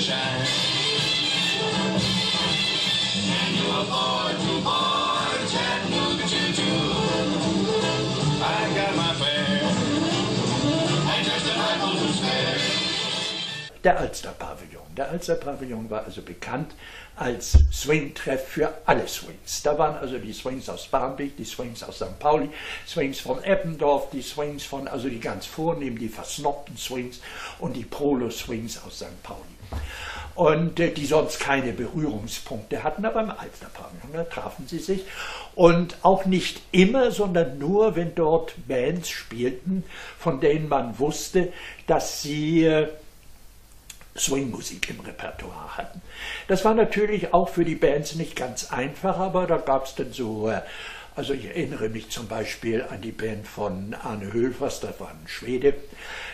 shine. Can you afford to Chattanooga Choo Choo? I got my fare and just a nickel to spare. Der Alsterpavillon. Der Alsterpavillon war also bekannt als Swing-Treff für alle Swings. Da waren also die Swings aus Barmbek, die Swings aus St. Pauli, Swings von Eppendorf, die Swings von, also die ganz vornehmen, die versnobten Swings und die Polo-Swings aus St. Pauli. Und äh, die sonst keine Berührungspunkte hatten, aber im Alsterpavillon, da trafen sie sich. Und auch nicht immer, sondern nur, wenn dort Bands spielten, von denen man wusste, dass sie äh, Swingmusik im Repertoire hatten. Das war natürlich auch für die Bands nicht ganz einfach, aber da gab es dann so, äh, also ich erinnere mich zum Beispiel an die Band von Arne Höhlfers, das war ein Schwede,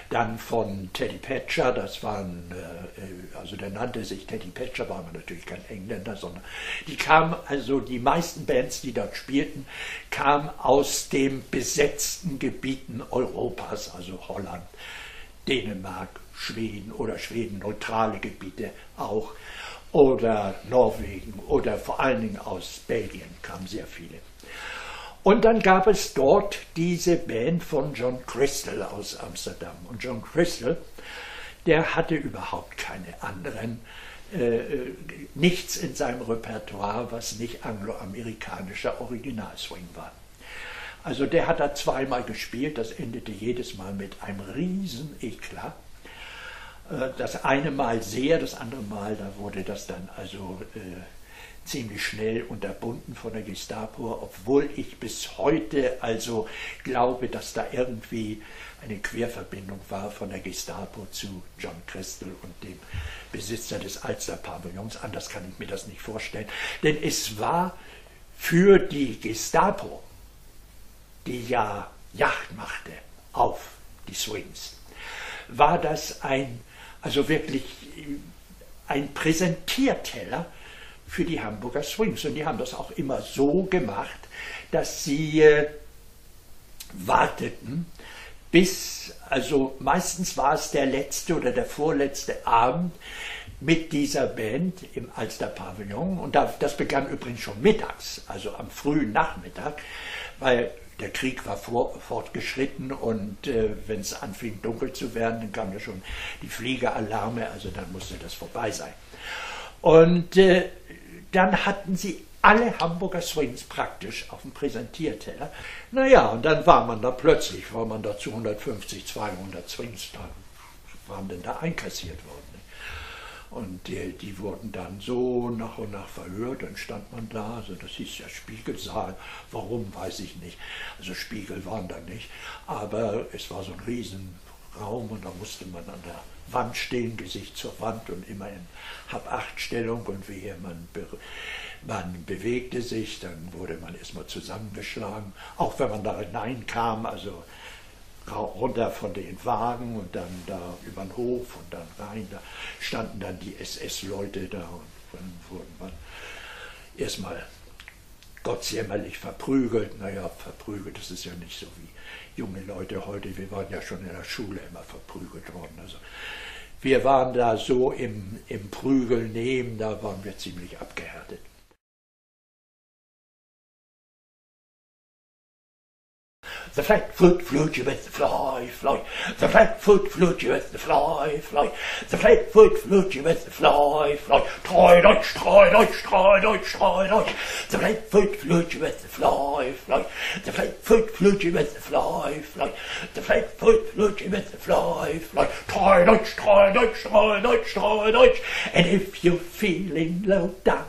dann von Teddy Patcher, das war ein, äh, also der nannte sich Teddy Patcher, war aber natürlich kein Engländer, sondern die kamen, also die meisten Bands, die dort spielten, kamen aus den besetzten Gebieten Europas, also Holland, Dänemark, Schweden oder Schweden-neutrale Gebiete auch oder Norwegen oder vor allen Dingen aus Belgien kamen sehr viele. Und dann gab es dort diese Band von John Crystal aus Amsterdam. Und John Crystal, der hatte überhaupt keine anderen, äh, nichts in seinem Repertoire, was nicht angloamerikanischer Originalswing war. Also der hat da zweimal gespielt, das endete jedes Mal mit einem riesen Eklat. Äh, das eine Mal sehr, das andere Mal, da wurde das dann also äh, ziemlich schnell unterbunden von der Gestapo, obwohl ich bis heute also glaube, dass da irgendwie eine Querverbindung war von der Gestapo zu John Crystal und dem Besitzer des Alster-Pavillons. Anders kann ich mir das nicht vorstellen. Denn es war für die Gestapo, die ja Yacht machte auf die Swings, war das ein also wirklich ein Präsentierteller für die Hamburger Swings. Und die haben das auch immer so gemacht, dass sie äh, warteten, bis, also meistens war es der letzte oder der vorletzte Abend mit dieser Band im Alster Pavillon. Und das begann übrigens schon mittags, also am frühen Nachmittag, weil der Krieg war vor, fortgeschritten und äh, wenn es anfing dunkel zu werden, dann kamen ja schon die Fliegeralarme, also dann musste das vorbei sein. Und äh, dann hatten sie alle Hamburger Swings praktisch auf dem Präsentierteller. Naja, und dann war man da plötzlich, war man da zu 150, 200 Swings, da waren denn da einkassiert worden. Und die, die, wurden dann so nach und nach verhört, dann stand man da, also das hieß ja Spiegelsaal, warum weiß ich nicht. Also Spiegel waren da nicht, aber es war so ein Riesenraum und da musste man an der Wand stehen, Gesicht zur Wand und immer in Hab-Acht-Stellung. Und wehe, man, be man bewegte sich, dann wurde man erstmal zusammengeschlagen, auch wenn man da hineinkam, also runter von den Wagen und dann da über den Hof und dann rein. Da standen dann die SS-Leute da und dann wurden man erstmal gottsjämmerlich verprügelt. Naja, verprügelt, das ist ja nicht so wie junge Leute heute. Wir waren ja schon in der Schule immer verprügelt worden. Also wir waren da so im, im Prügeln nehmen, da waren wir ziemlich abgehärtet. The flat foot with the fly, fly. The flat foot with the fly, fly. The flat foot with the fly, fly. Try Deutsch, try Deutsch, try Deutsch, try Deutsch. The flat foot with the fly, fly. The flat foot with the fly, fly. The flat foot with the fly, fly. Try Deutsch, try Deutsch, try Deutsch, try Deutsch. And if you're feeling low down,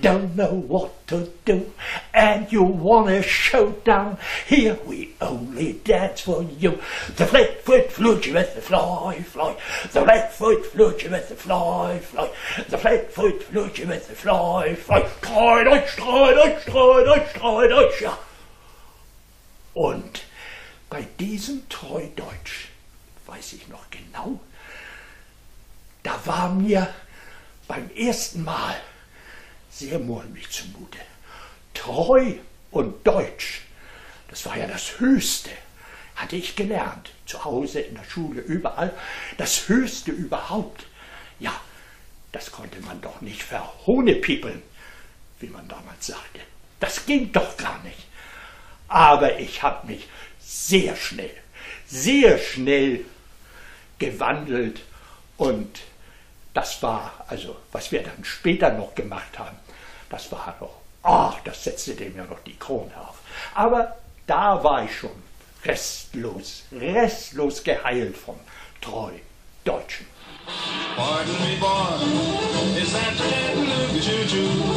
don't know what to do, and you want a showdown. Here we only dance for you. The flatfoot flugy with the fly, fly. The flatfoot flugy with the fly, fly. The flatfoot flugy with the fly, fly. Treu Deutsch, treu Deutsch, treu Deutsch, treu Deutsch, ja. Und bei diesem Treu Deutsch, weiß ich noch genau, da war mir beim ersten Mal sehr mulmig zumute. Treu und Deutsch, das war ja das Höchste, hatte ich gelernt, zu Hause, in der Schule, überall, das Höchste überhaupt. Ja, das konnte man doch nicht verhohnepiepeln, wie man damals sagte. Das ging doch gar nicht. Aber ich habe mich sehr schnell, sehr schnell gewandelt und das war, also was wir dann später noch gemacht haben, das war doch, ach, das setzte dem ja noch die Krone auf. Aber da war ich schon restlos, restlos geheilt vom treu Deutschen. Pardon me, boy, is that?